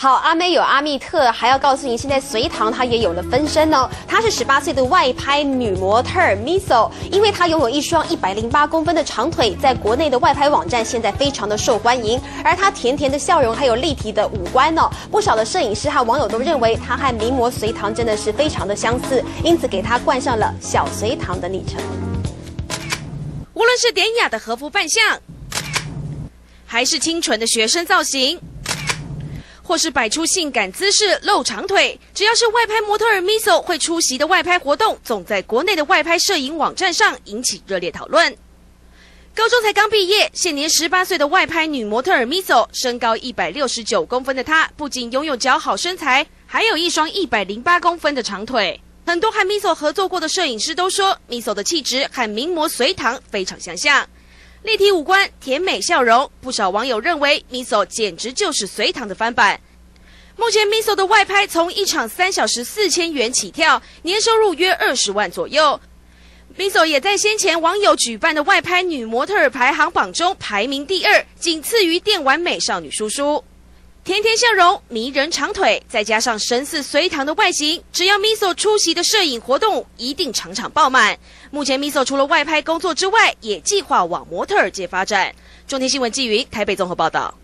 好，阿妹有阿密特，还要告诉您，现在隋唐她也有了分身哦。她是十八岁的外拍女模特 Miso，因为她拥有一双一百零八公分的长腿，在国内的外拍网站现在非常的受欢迎。而她甜甜的笑容，还有立体的五官哦，不少的摄影师和网友都认为她和名模隋唐真的是非常的相似，因此给她冠上了“小隋唐”的昵称。无论是典雅的和服扮相，还是清纯的学生造型，或是摆出性感姿势露长腿，只要是外拍模特儿 Miso 会出席的外拍活动，总在国内的外拍摄影网站上引起热烈讨论。高中才刚毕业，现年十八岁的外拍女模特儿 Miso，身高一百六十九公分的她，不仅拥有姣好身材，还有一双一百零八公分的长腿。很多和 Miso 合作过的摄影师都说，Miso 的气质和名模隋唐非常相像。立体五官、甜美笑容，不少网友认为 Miso 简直就是隋唐的翻版。目前 Miso 的外拍从一场三小时四千元起跳，年收入约二十万左右。Miso 也在先前网友举办的外拍女模特儿排行榜中排名第二，仅次于电玩美少女叔叔。甜甜笑容、迷人长腿，再加上神似隋唐的外形，只要 Miso 出席的摄影活动，一定场场爆满。目前 Miso 除了外拍工作之外，也计划往模特儿界发展。中天新闻纪云台北综合报道。